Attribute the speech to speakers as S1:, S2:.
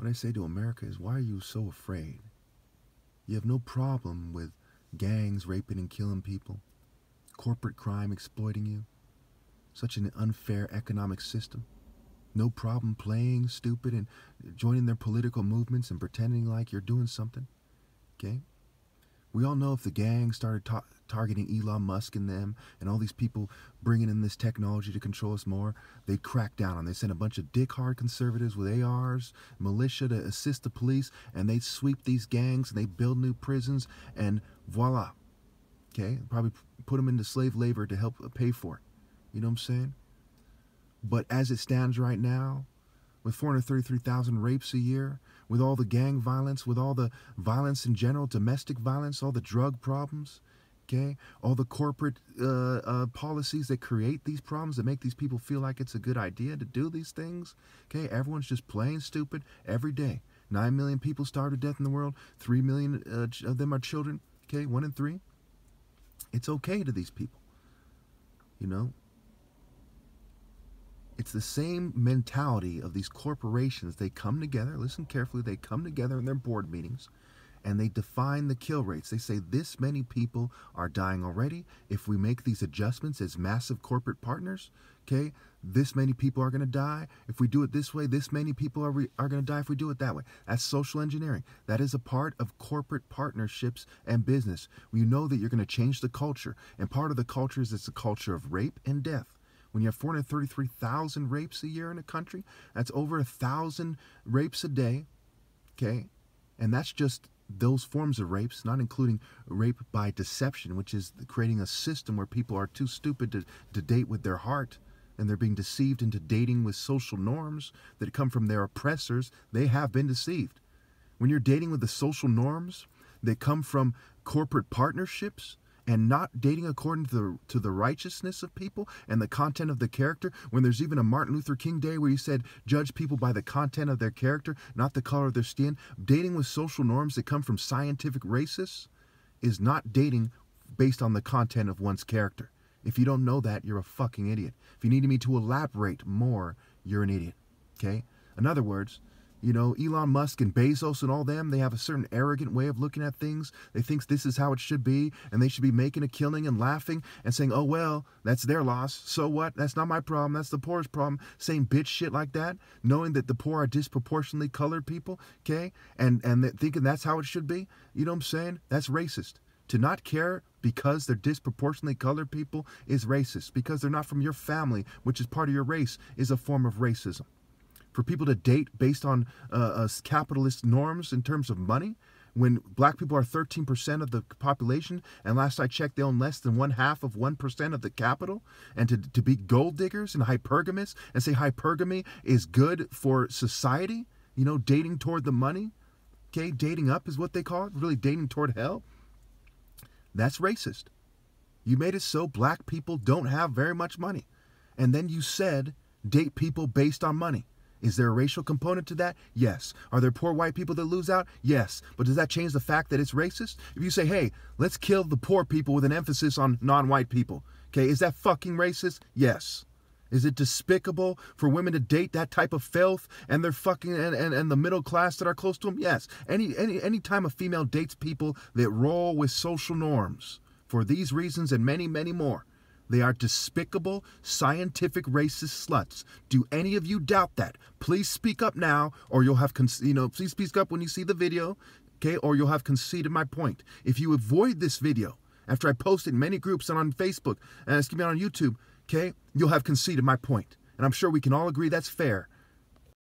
S1: what I say to America is why are you so afraid? You have no problem with gangs raping and killing people, corporate crime exploiting you, such an unfair economic system. No problem playing stupid and joining their political movements and pretending like you're doing something. Okay? We all know if the gang started ta- targeting Elon Musk and them and all these people bringing in this technology to control us more, they'd crack down on. They send a bunch of dick hard conservatives with ARs, militia to assist the police, and they'd sweep these gangs and they'd build new prisons, and voila. Okay? Probably put them into slave labor to help pay for it. You know what I'm saying? But as it stands right now, with 433,000 rapes a year, with all the gang violence, with all the violence in general, domestic violence, all the drug problems, okay, all the corporate uh, uh, policies that create these problems that make these people feel like it's a good idea to do these things, okay, everyone's just playing stupid every day. Nine million people starve to death in the world. Three million uh, of them are children, okay, one in three. It's okay to these people, you know, it's the same mentality of these corporations. They come together, listen carefully, they come together in their board meetings and they define the kill rates. They say this many people are dying already. If we make these adjustments as massive corporate partners, okay, this many people are going to die. If we do it this way, this many people are, are going to die if we do it that way. That's social engineering. That is a part of corporate partnerships and business. You know that you're going to change the culture. And part of the culture is it's a culture of rape and death. When you have 433,000 rapes a year in a country, that's over a thousand rapes a day. Okay? And that's just those forms of rapes, not including rape by deception, which is creating a system where people are too stupid to, to date with their heart and they're being deceived into dating with social norms that come from their oppressors. They have been deceived. When you're dating with the social norms that come from corporate partnerships, and not dating according to the, to the righteousness of people and the content of the character, when there's even a Martin Luther King Day where he said, judge people by the content of their character, not the color of their skin, dating with social norms that come from scientific racists is not dating based on the content of one's character. If you don't know that, you're a fucking idiot. If you need me to elaborate more, you're an idiot. Okay? In other words, you know, Elon Musk and Bezos and all them, they have a certain arrogant way of looking at things. They think this is how it should be, and they should be making a killing and laughing and saying, oh, well, that's their loss. So what? That's not my problem. That's the poor's problem. Saying bitch shit like that, knowing that the poor are disproportionately colored people, okay? And, and thinking that's how it should be. You know what I'm saying? That's racist. To not care because they're disproportionately colored people is racist. Because they're not from your family, which is part of your race, is a form of racism for people to date based on uh, uh, capitalist norms in terms of money. When black people are 13% of the population and last i checked they own less than one half of 1% of the capital. And to, to be gold diggers and hypergamous and say hypergamy is good for society you know dating toward the money okay? Dating up is what they call it really dating toward hell. That's racist. You made it so black people don't have very much money. And then you said date people based on money is there a racial component to that? Yes. Are there poor white people that lose out? Yes. But does that change the fact that it's racist? If you say, hey, let's kill the poor people with an emphasis on non white people, okay, is that fucking racist? Yes. Is it despicable for women to date that type of filth and they're fucking and, and, and the middle class that are close to them? Yes. Any any any time a female dates people that roll with social norms for these reasons and many, many more, they are despicable, scientific racist sluts. Do any of you doubt that? Please speak up now, or you'll have, you know, please speak up when you see the video, okay, or you'll have conceded my point. If you avoid this video after I post it in many groups and on Facebook and excuse me on YouTube, okay, you'll have conceded my point. And I'm sure we can all agree that's fair.